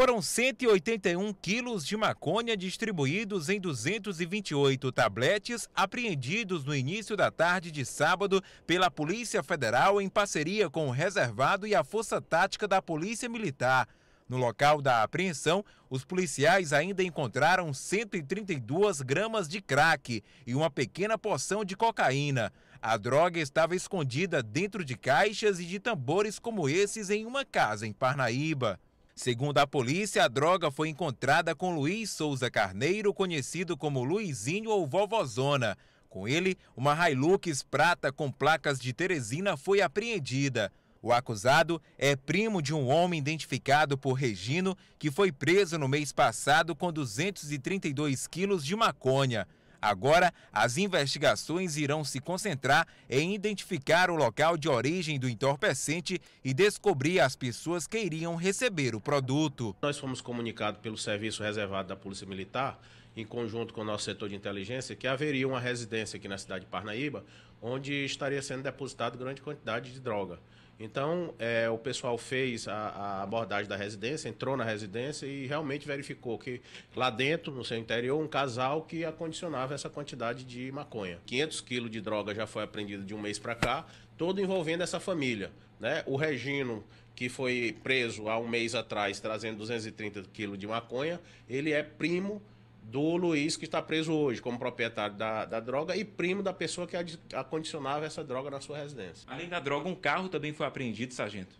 Foram 181 quilos de maconha distribuídos em 228 tabletes apreendidos no início da tarde de sábado pela Polícia Federal em parceria com o Reservado e a Força Tática da Polícia Militar. No local da apreensão, os policiais ainda encontraram 132 gramas de crack e uma pequena porção de cocaína. A droga estava escondida dentro de caixas e de tambores como esses em uma casa em Parnaíba. Segundo a polícia, a droga foi encontrada com Luiz Souza Carneiro, conhecido como Luizinho ou Vovozona. Com ele, uma Hilux prata com placas de Teresina foi apreendida. O acusado é primo de um homem identificado por Regino, que foi preso no mês passado com 232 quilos de maconha. Agora, as investigações irão se concentrar em identificar o local de origem do entorpecente e descobrir as pessoas que iriam receber o produto. Nós fomos comunicados pelo Serviço Reservado da Polícia Militar, em conjunto com o nosso setor de inteligência, que haveria uma residência aqui na cidade de Parnaíba, onde estaria sendo depositado grande quantidade de droga. Então, é, o pessoal fez a, a, abordagem da residência, entrou na residência e realmente verificou que lá dentro, no seu interior, um casal que acondicionava essa quantidade de maconha. 500 quilos de droga já foi apreendido de um mês para cá, todo envolvendo essa família. Né? O Regino, que foi preso há um mês atrás, trazendo 230 quilos de maconha, ele é primo do Luiz, que está preso hoje como proprietário da, da droga e primo da pessoa que acondicionava essa droga na sua residência. Além da droga, um carro também foi apreendido, sargento?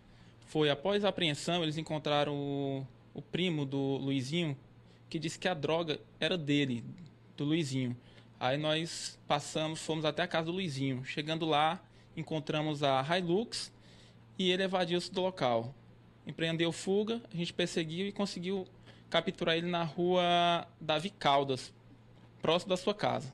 Foi. Após a apreensão, eles encontraram o, o primo do Luizinho, que disse que a droga era dele, do Luizinho. Aí nós passamos, fomos até a casa do Luizinho. Chegando lá, encontramos a Hilux e ele evadiu-se do local. Empreendeu fuga, a gente perseguiu e conseguiu capturar ele na rua Davi Caldas, próximo da sua casa.